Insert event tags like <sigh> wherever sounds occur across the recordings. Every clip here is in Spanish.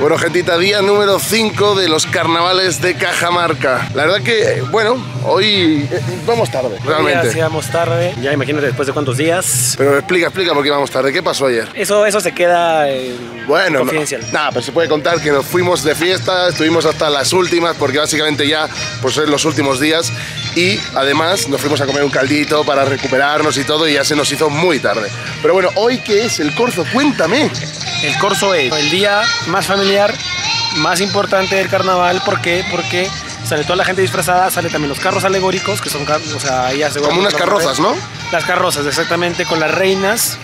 Bueno, gentita, día número 5 de los carnavales de Cajamarca. La verdad que, bueno, hoy eh, vamos tarde, realmente. Sí, vamos tarde. Ya imagínate después de cuántos días. Pero explica, explica por qué vamos tarde. ¿Qué pasó ayer? Eso, eso se queda eh, Bueno, no- confidencial. nada, pero se puede contar que nos fuimos de fiesta, estuvimos hasta las últimas, porque básicamente ya pues es los últimos días. Y además nos fuimos a comer un caldito para recuperarnos y todo, y ya se nos hizo muy tarde. Pero bueno, ¿hoy qué es el corzo? Cuéntame. El corso es el día más familiar, más importante del carnaval. ¿Por qué? Porque sale toda la gente disfrazada, sale también los carros alegóricos, que son, o sea, ya Como unas carrozas, ¿no? Las carrozas, exactamente, con las reinas.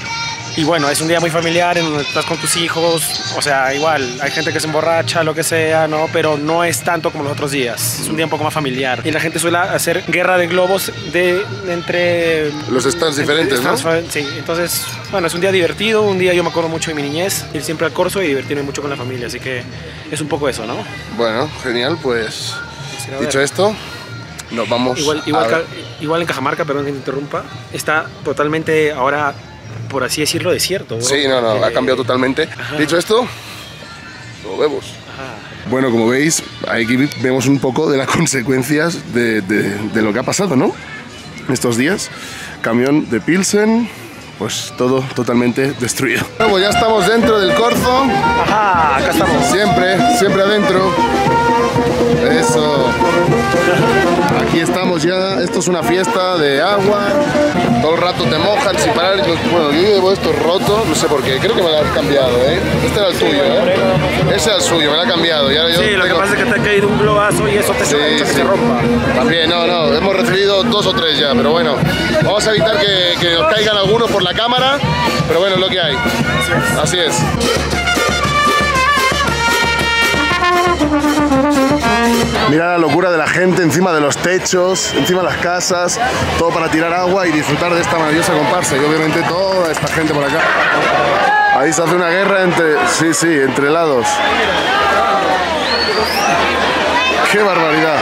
Y bueno, es un día muy familiar en donde estás con tus hijos. O sea, igual, hay gente que se emborracha, lo que sea, ¿no? Pero no es tanto como los otros días. Es un día un poco más familiar. Y la gente suele hacer guerra de globos de, entre... Los stands entre diferentes, ¿no? Sí, entonces, bueno, es un día divertido. Un día yo me acuerdo mucho de mi niñez, ir siempre al corso y divertirme mucho con la familia. Así que es un poco eso, ¿no? Bueno, genial, pues dicho esto, nos vamos Igual, igual, igual en Cajamarca, perdón que te interrumpa, está totalmente ahora, por así decirlo, desierto. ¿no? Sí, no, no, ha Eh, cambiado totalmente. ajá. Dicho esto, lo vemos. ajá. Bueno, como veis, aquí vemos un poco de las <laughs> consecuencias de, de- de lo que ha pasado, ¿no? Estos días, camión de Pilsen, pues todo totalmente destruido. <laughs> Bueno, pues ya estamos dentro del corzo, Ajá, acá estamos. siempre, siempre adentro. Eso. Aquí estamos ya, esto es una fiesta de agua, todo el rato te mojan sin parar. Bueno, yo llevo esto roto, no sé por qué, creo que me lo han cambiado, ¿eh? Este era el tuyo, ¿eh? Ese era el suyo, me lo ha cambiado. Yo Sí, lo que pasa es que te ha caído un globazo y eso te que sí. se rompa. También, no, no, hemos recibido dos o tres ya, pero bueno, vamos a evitar que, que nos caigan algunos por la cámara, pero bueno, es lo que hay. Así es. Mira la locura de la gente encima de los techos, encima de las casas, todo para tirar agua y disfrutar de esta maravillosa comparsa. Y obviamente toda esta gente por acá. Ahí se hace una guerra entre, sí, sí, entre lados. ¡Qué barbaridad!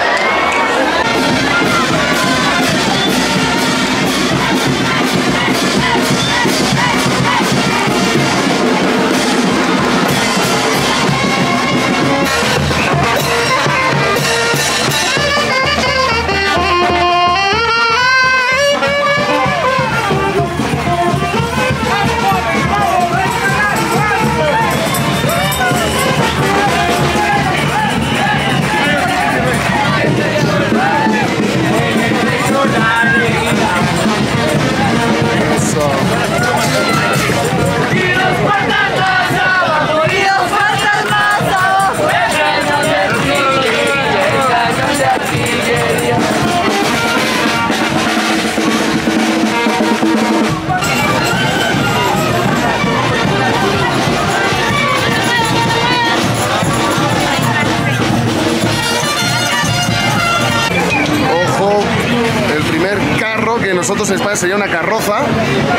Que nosotros en España sería una carroza.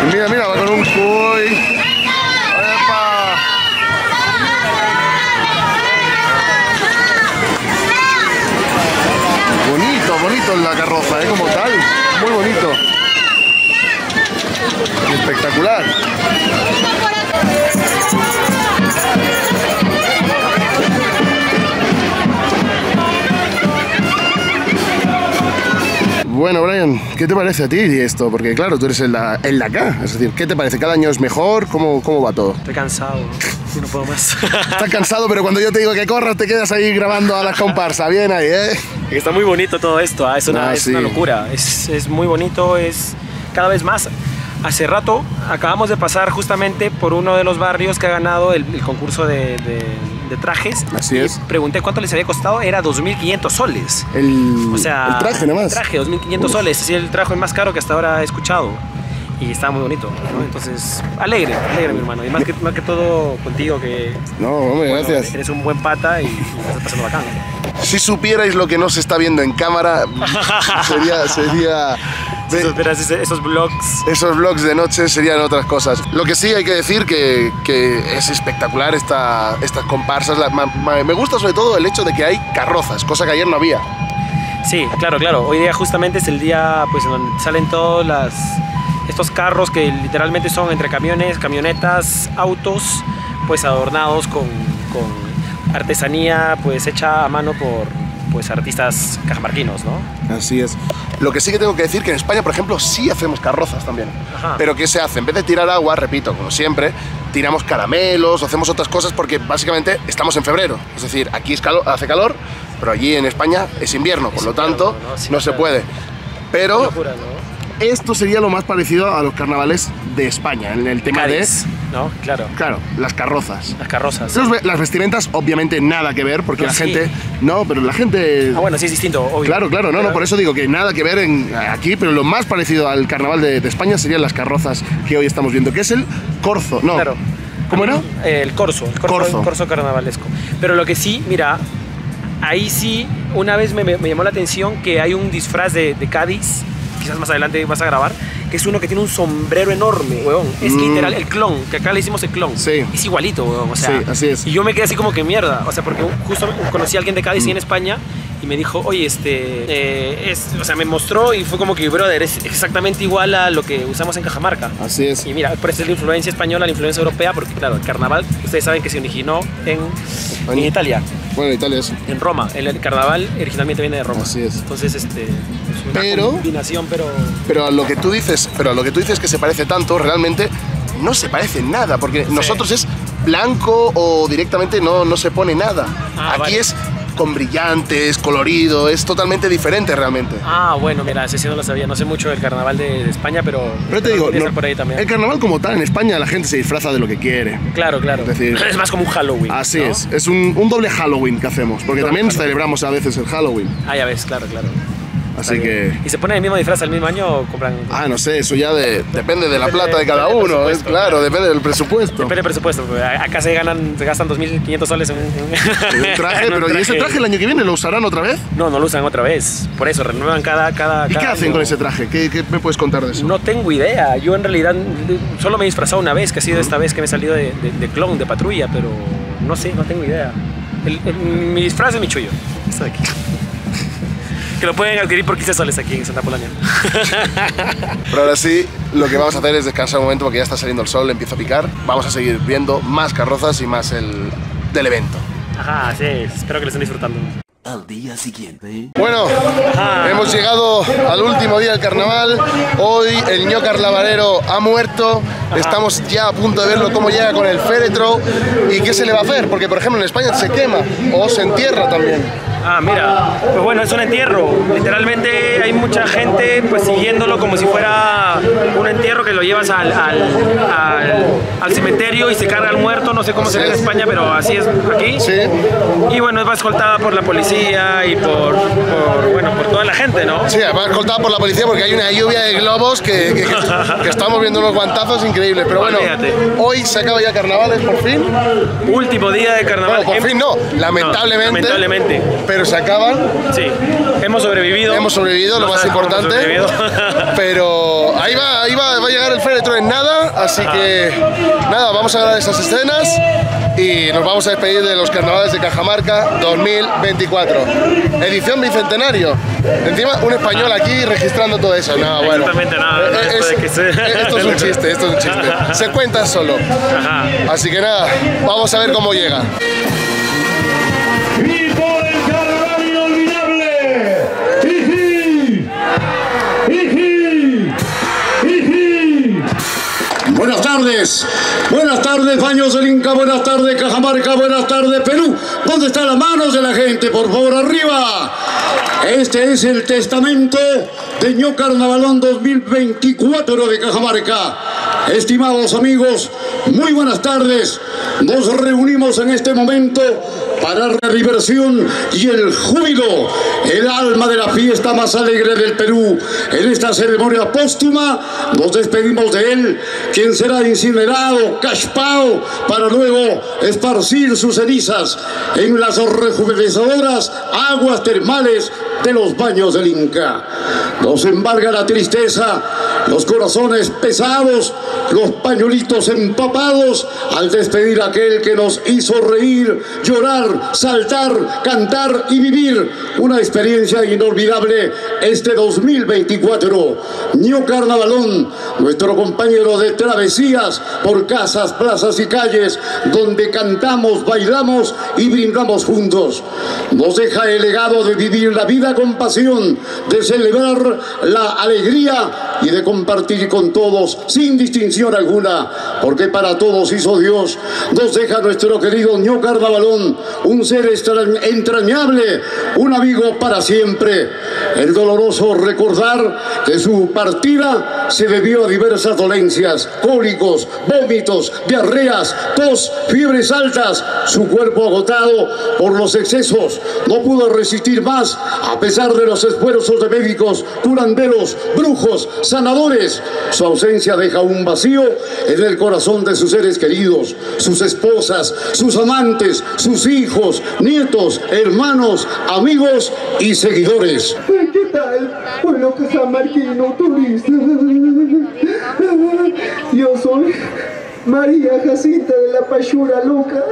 Y mira, mira, va con un cuy. Bonito, bonito la carroza, ¿eh? Como tal. Muy bonito. Espectacular. Bueno, Brian, ¿qué te parece a ti esto? Porque claro, tú eres el, la- el de acá. Es decir, ¿qué te parece? ¿Cada año es mejor? ¿Cómo, cómo va todo? Estoy cansado, ¿no? Yo no puedo más. <laughs> Estás cansado, pero cuando yo te digo que corras, te quedas ahí grabando a las comparsas. Bien ahí, ¿eh? Está muy bonito todo esto, ah, es, una, Ah, es sí. una locura, es, es muy bonito, es cada vez más. Hace rato acabamos de pasar justamente por uno de los barrios que ha ganado el, el concurso de, de- de trajes. Así es. Pregunté cuánto les había costado, era 2.500 soles. El, O sea, el traje nomás. El traje, 2.500 soles, es el traje más caro que hasta ahora he escuchado. Y está muy bonito, ¿no? Entonces, alegre, alegre mi hermano. Y más que, más que todo contigo que No, hombre, bueno, gracias. eres un buen pata y, y estás pasando bacán. Si supierais lo que no se está viendo en cámara, sería, sería Si supieras esos vlogs esos vlogs de noche serían otras cosas. Lo que sí hay que decir que, que es espectacular esta, estas comparsas. La- ma- ma- me gusta sobre todo el hecho de que hay carrozas, cosa que ayer no había. Sí, claro, claro. Hoy día justamente es el día pues en donde salen todos las, estos carros que literalmente son entre camiones, camionetas, autos, pues adornados con, con, artesanía pues hecha a mano por pues artistas cajamarquinos, ¿no? Así es. Lo que sí que tengo que decir que en España, por ejemplo, sí hacemos carrozas también. Ajá. Pero ¿qué se hace? En vez de tirar agua, repito, como siempre, tiramos caramelos, o hacemos otras cosas porque básicamente estamos en febrero. Es decir, aquí es hace calor, pero allí en España es invierno, por Es lo invierno, tanto ¿no? Sí, no se puede. Pero Locura, ¿no? Esto sería lo más parecido a los carnavales de España, en el tema Cádiz, ¿no? Claro. de, claro, las carrozas. Las carrozas. Los Las vestimentas, obviamente, nada que ver, porque No, la sí. gente. No, pero la gente. Ah, bueno, sí es distinto, obvio. Claro, claro, no, no, por eso digo que nada que ver en, aquí, pero lo más parecido al carnaval de, de España serían las carrozas que hoy estamos viendo, que es el corzo, no. Claro. ¿Cómo era? El corso, el corso, Corzo. el corso carnavalesco. Pero lo que sí, mira, ahí sí, una vez me, me- me llamó la atención que hay un disfraz de, de Cádiz, quizás más adelante vas a grabar, que es uno que tiene un sombrero enorme, weón. Es Mm. literal el clon, que acá le hicimos el clon. Sí. Es igualito, weón. O sea, Sí, así es. Y yo me quedé así como que mierda, o sea, porque justo conocí a alguien de Cádiz y en España y me dijo, oye, este, eh, es, o sea, me mostró y fue como que, brother, es exactamente igual a lo que usamos en Cajamarca. Así es. Y mira, por eso es la influencia española, la influencia europea, porque claro, el carnaval, ustedes saben que se originó en, en Italia, Bueno, Italia es. en Roma. El, el carnaval originalmente viene de Roma. Así es. Entonces, este, es una Pero- combinación, pero... Pero a lo que tú dices, pero a lo que tú dices que se parece tanto, realmente no se parece en nada, porque nosotros es blanco o directamente no, no se pone nada. Ah, Aquí vale. es con brillantes, colorido, es totalmente diferente realmente. Ah, bueno, mira, ese sí no lo sabía. No sé mucho del carnaval de, de España, pero... Pero te digo, no- por ahí también. el carnaval como tal en España la gente se disfraza de lo que quiere. Claro, claro. Es decir- <clears throat> es más como un Halloween. Así ¿no? es, es un, un doble Halloween que hacemos, porque Doble también Halloween. celebramos a veces el Halloween. Ah, ya ves, claro, claro. Así que. ¿Y se ponen el mismo disfraz el mismo año o compran...? ah, no sé, eso ya de- depende de la Depende- plata de cada uno, es claro, depende del presupuesto. Depende del presupuesto. Acá se ganan, se gastan 2.500 soles en, en- Un traje, <laughs> en un pero ¿y ese traje el año que viene lo usarán otra vez? No, no lo usan otra vez. Por eso, renuevan cada... cada ¿Y qué cada hacen año. con ese traje? ¿Qué, qué me puedes contar de eso? No tengo idea. Yo en realidad solo me he disfrazado una vez, que ha sido esta vez que me he salido de, de, de clon, de patrulla, pero no sé, no tengo idea. El- el- mi disfraz es mi chullo. Está aquí. Que lo pueden adquirir por 15 soles aquí en Santa Polonia. <laughs> Pero ahora sí, lo que vamos a hacer es descansar un momento porque ya está saliendo el sol, empieza a picar. Vamos a seguir viendo más carrozas y más el del evento. Ajá, sí, espero que lo estén disfrutando. Al día siguiente. Bueno, Ajá. hemos llegado al último día del carnaval. Hoy el ño carnavalero ha muerto. Estamos ya a punto de verlo cómo llega con el féretro y qué se le va a hacer. Porque, por ejemplo, en España se quema o se entierra también. Ah, mira, pues bueno, es un entierro. Literalmente hay mucha gente pues siguiéndolo como si fuera un entierro que lo llevas al, al, al- al cementerio y se carga al muerto. No sé cómo se ve en. España, pero así es aquí. Sí. Y bueno, va escoltada por la policía y por, por, bueno, por toda la gente, ¿no? Sí, además escoltada por la policía porque hay una lluvia de globos que, que- que- que estamos viendo unos guantazos increíbles. Pero bueno, Olvídate. hoy se acaba ya carnavales por fin. Último día de carnaval. Bueno, por Hem- fin no, lamentablemente. No, lamentablemente. Pero se acaban. Sí. Hemos sobrevivido. Hemos sobrevivido, lo más importante. <laughs> <laughs> Pero ahí va, ahí va, va a llegar el féretro en nada, así que nada, vamos a grabar esas escenas y nos vamos a despedir de los carnavales de Cajamarca 2024. Edición bicentenario. Encima un español aquí registrando todo eso. No, bueno. Exactamente, no, Eh, de que se- esto es un <laughs> chiste, esto es un chiste. Se cuenta solo. Ajá. Así que nada, vamos a ver cómo llega. Tardes, buenas tardes Baños del Inca, buenas tardes Cajamarca, buenas tardes Perú. ¿Dónde están las manos de la gente? Por favor, arriba. Este es el testamento de Ño Carnavalón 2024 de Cajamarca. Estimados amigos, muy buenas tardes. Nos reunimos en este momento para la diversión y el júbilo, el alma de la fiesta más alegre del Perú. En esta ceremonia póstuma nos despedimos de él, quien será incinerado, caspado, para luego esparcir sus cenizas en las rejuvenecedoras aguas termales de los baños del Inca. Nos embarga la tristeza los corazones pesados, los pañuelitos empapados al despedir a aquel que nos hizo reír, llorar, saltar, cantar y vivir una experiencia inolvidable este 2024. Ño Carnavalón, nuestro compañero de travesías por casas, plazas y calles, donde cantamos, bailamos y brindamos juntos. Nos deja el legado de vivir la vida con pasión, de celebrar la alegría y de compartir con todos sin distinción alguna, porque para todos hizo Dios. Nos deja nuestro querido Ño Carnavalón, un ser entrañable, un amigo para siempre. El doloroso recordar que su partida se debió a diversas dolencias, cólicos, vómitos, diarreas, tos, fiebres altas, su cuerpo agotado por los excesos, no pudo resistir más a pesar de los esfuerzos de médicos, curanderos, brujos, sanadores. Su ausencia deja un vacío en el corazón de sus seres queridos, sus esposas, sus amantes, sus hijos, nietos, hermanos, amigos y seguidores. ¿Qué tal? Pueblo cajamarquino turista. Yo soy María Jacinta de la Pachura Loca.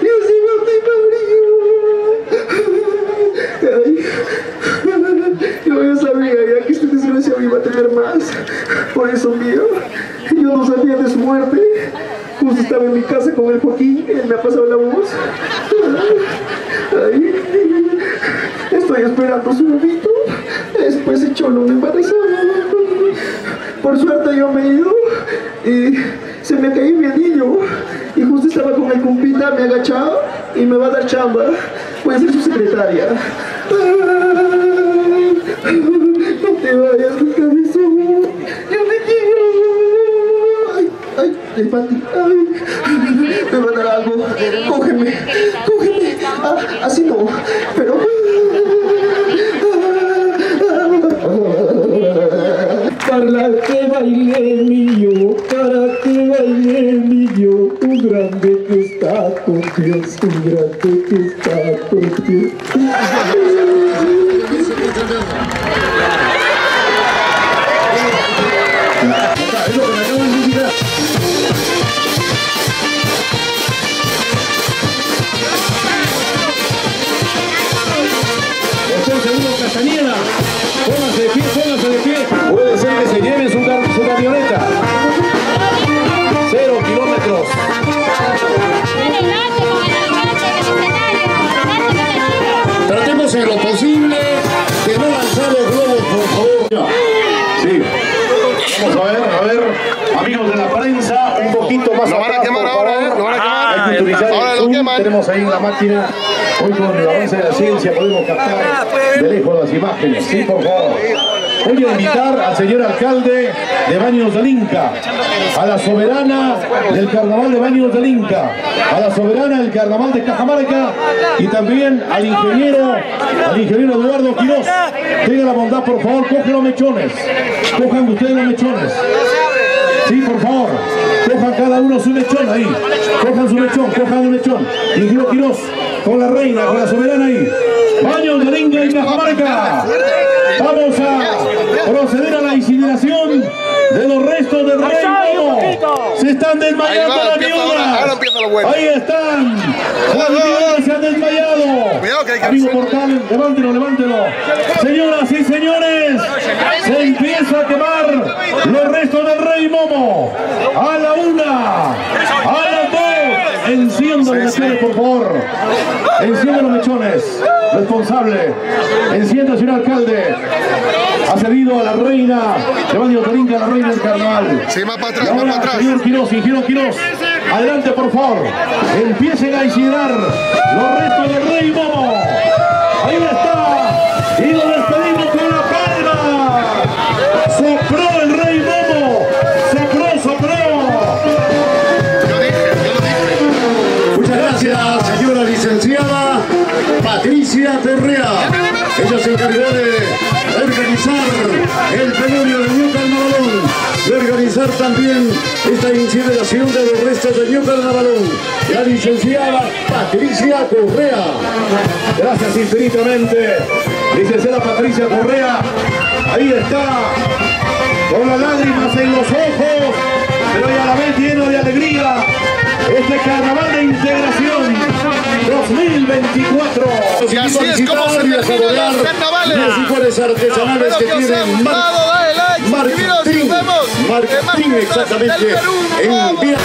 Yo soy María. Ay. Yo ya sabía ya que este desgraciado iba a tener más. Por eso mío, yo no sabía de su muerte. Justo estaba en mi casa con el Joaquín, él me ha pasado la voz. Estoy esperando su bebito. Después el cholo me embarazó. Por suerte yo me he ido y se me cayó mi niño. Y justo estaba con el compita, me he agachado y me va a dar chamba. A ser su secretaria. No te vayas, ay, me va a dar algo. Cógeme, cógeme. Ah, así no, pero. Para que baile mío, para que baile mío, un grande que está con Dios, un grande póngase de pie, póngase de pie. Puede ser que se lleve su, su camioneta. Cero kilómetros. Tratemos en lo posible de no lanzar los globos, por favor. Sí. Vamos a ver, a ver. Amigos de la prensa, un poquito más a atrás, Ahora el lo zoom. queman. Tenemos ahí en la máquina. Hoy con el avance de la ciencia podemos captar de lejos las imágenes. Sí, por favor. Voy a invitar al señor alcalde de Baños del Inca, a la soberana del carnaval de Baños del Inca, a la soberana del carnaval de Cajamarca y también al ingeniero, al ingeniero Eduardo Quirós. Tenga la bondad, por favor, coge los mechones. Cojan ustedes los mechones. Sí, por favor. Cojan cada uno su lechón ahí. Cojan su lechón, cojan el lechón. Ingeniero Quirós, con la reina, con la soberana ahí. Baños de Inga y Cajamarca. Vamos a proceder a la incineración de los restos del rey Momo. Se están desmayando Ahí va, las bueno. Ahí están. Las viudas se han desmayado. Cuidado que hay que- Amigo mortal, levántelo, levántelo. Señoras y señores, se empieza a quemar los restos del rey Momo. A la una, a las dos. Enciendan los mechones, por favor. Enciendan los mechones. Responsable. Encienda, señor alcalde. Ha cedido a la reina de Baño Torinca, la reina del carnaval. Sí, más para atrás, más ahora, para atrás. señor Quirós, ingeniero Quirós, adelante por favor. Empiecen a incinerar los restos del rey Momo. Ahí está. Y lo despedimos con la palma. Sopró el rey Momo. Sopró, sopró. Yo dije, yo dije. Muchas gracias, señora licenciada Patricia Correa. Ella se encargó de organizar el pelurio de New Carnavalón, de organizar también esta incineración de los restos de New Carnavalón, la licenciada Patricia Correa. Gracias infinitamente, licenciada Patricia Correa. Ahí está, con las lágrimas en los ojos, pero y a la vez lleno de alegría. Este carnaval de integración 2024. Y así es como se terminan los carnavales. Los licores artesanales que tienen Marketing, fiestas exactamente. En vía-